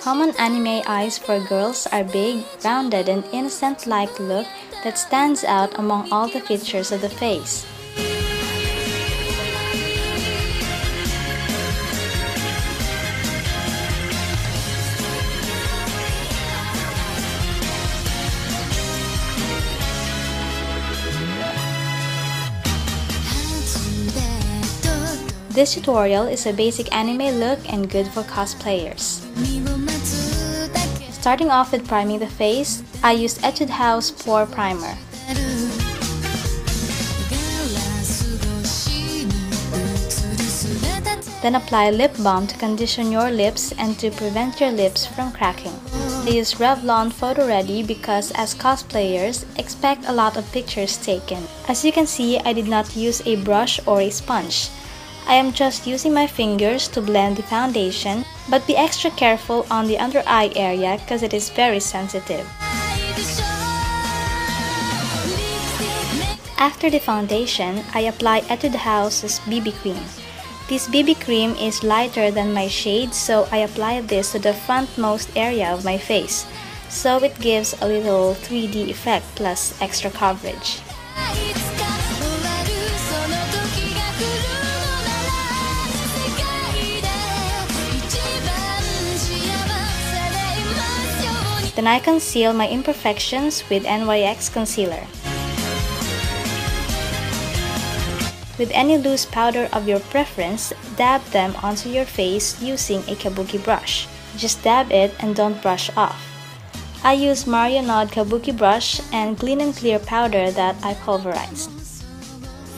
Common anime eyes for girls are big, rounded, and innocent-like look that stands out among all the features of the face. This tutorial is a basic anime look and good for cosplayers. Starting off with priming the face, I used Etude House Pore Primer. Then apply lip balm to condition your lips and to prevent your lips from cracking. I use Revlon Photo Ready because as cosplayers, expect a lot of pictures taken. As you can see, I did not use a brush or a sponge. I am just using my fingers to blend the foundation, but be extra careful on the under eye area because it is very sensitive. After the foundation, I apply Etude House's BB cream. This BB cream is lighter than my shade so I apply this to the frontmost area of my face, so it gives a little 3D effect plus extra coverage. Then I conceal my imperfections with NYX concealer. With any loose powder of your preference, dab them onto your face using a kabuki brush. Just dab it and don't brush off. I use Mario Marionnaud kabuki brush and clean and clear powder that I pulverized.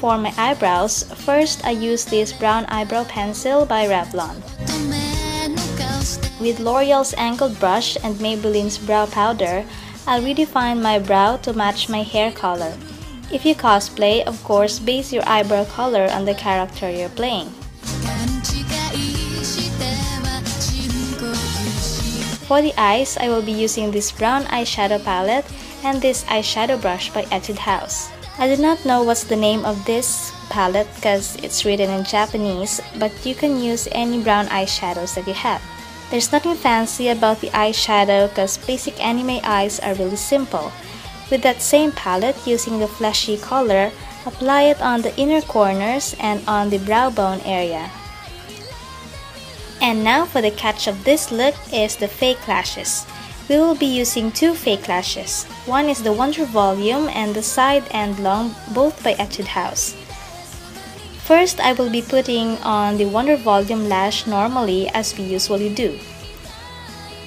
For my eyebrows, first I use this brown eyebrow pencil by Revlon. With L'Oreal's angled brush and Maybelline's brow powder, I'll redefine my brow to match my hair color. If you cosplay, of course, base your eyebrow color on the character you're playing. For the eyes, I will be using this brown eyeshadow palette and this eyeshadow brush by Etude House. I do not know what's the name of this palette because it's written in Japanese, but you can use any brown eyeshadows that you have. There's nothing fancy about the eyeshadow because basic anime eyes are really simple. With that same palette, using the fleshy color, apply it on the inner corners and on the brow bone area. And now for the catch of this look is the fake lashes. We will be using two fake lashes. One is the Wonder Volume and the Side and Long, both by Etude House. First, I will be putting on the Wonder Volume lash normally as we usually do.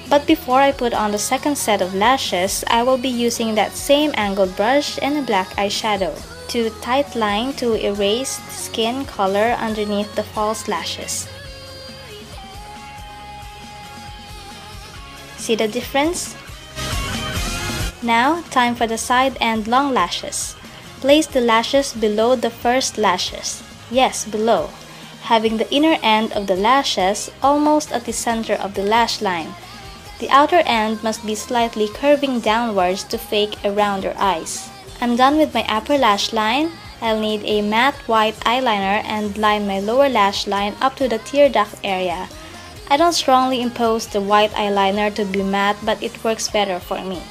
But before I put on the second set of lashes, I will be using that same angled brush and a black eyeshadow to tight line to erase skin color underneath the false lashes. See the difference? Now, time for the side and long lashes. Place the lashes below the first lashes. Yes, below, having the inner end of the lashes almost at the center of the lash line. The outer end must be slightly curving downwards to fake a rounder eyes. I'm done with my upper lash line. I'll need a matte white eyeliner and line my lower lash line up to the tear duct area. I don't strongly impose the white eyeliner to be matte but it works better for me.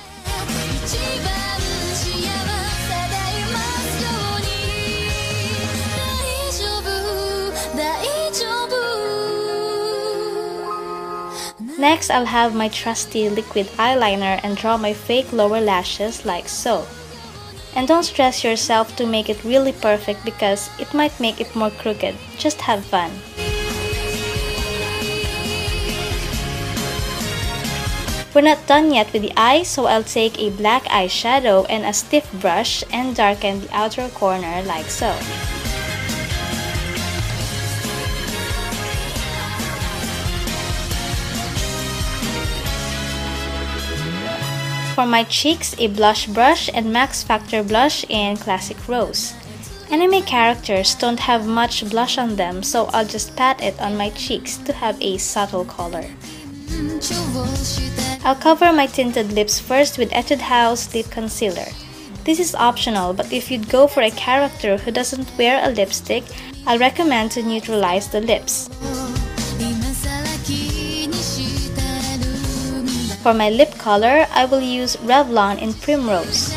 Next, I'll have my trusty liquid eyeliner and draw my fake lower lashes like so. And don't stress yourself to make it really perfect because it might make it more crooked. Just have fun. We're not done yet with the eyes, so I'll take a black eyeshadow and a stiff brush and darken the outer corner like so. For my cheeks, a blush brush and Max Factor blush in Classic Rose. Anime characters don't have much blush on them, so I'll just pat it on my cheeks to have a subtle color. I'll cover my tinted lips first with Etude House Lip Concealer. This is optional, but if you'd go for a character who doesn't wear a lipstick, I'll recommend to neutralize the lips. For my lip color, I will use Revlon in Primrose.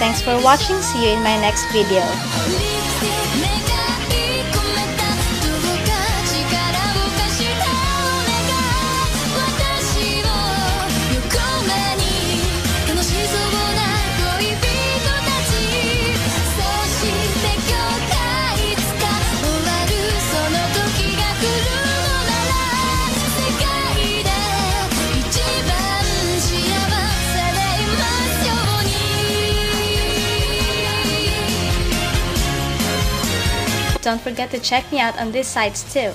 Thanks for watching. See you in my next video. Don't forget to check me out on these sites too.